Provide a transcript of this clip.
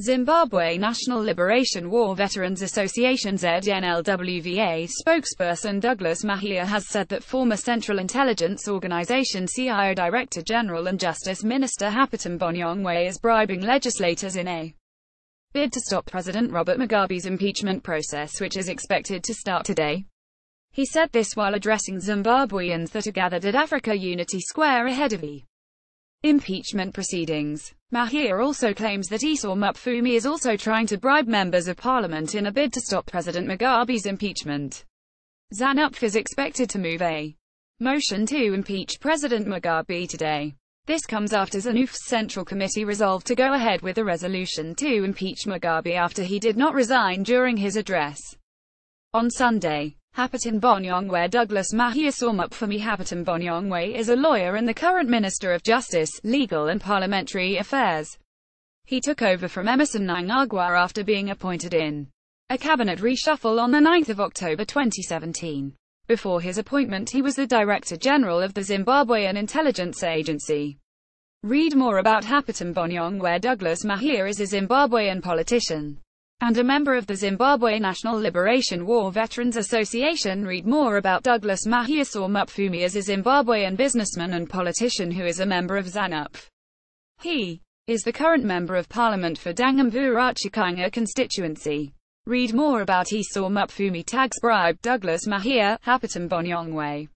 Zimbabwe National Liberation War Veterans Association ZNLWVA spokesperson Douglas Mahiya has said that former Central Intelligence Organization CIO Director General and Justice Minister Happyton Bonyongwe is bribing legislators in a bid to stop President Robert Mugabe's impeachment process which is expected to start today. He said this while addressing Zimbabweans that are gathered at Africa Unity Square ahead of the impeachment proceedings. Mahiya also claims that Esau Mupfumi is also trying to bribe members of parliament in a bid to stop President Mugabe's impeachment. ZANU-PF is expected to move a motion to impeach President Mugabe today. This comes after ZANU-PF's Central Committee resolved to go ahead with a resolution to impeach Mugabe after he did not resign during his address. On Sunday, Happyton Bonyongwe Douglas Mahiya Esau Mupfumi Happyton Bonyongwe is a lawyer and the current Minister of Justice, Legal and Parliamentary Affairs. He took over from Emmerson Mnangagwa after being appointed in a cabinet reshuffle on 9 October 2017. Before his appointment he was the Director General of the Zimbabwean Intelligence Agency. Read more about Happyton Bonyongwe Douglas Mahiya is a Zimbabwean politician and a member of the Zimbabwe National Liberation War Veterans Association. Read more about Douglas Mahiya Esau Mupfumi as a Zimbabwean businessman and politician who is a member of ZANU-PF. He is the current Member of Parliament for Dangamvura Chikanga constituency. Read more about Esau Mupfumi tags bribe Douglas Mahiya, Happyton Bonyongwe.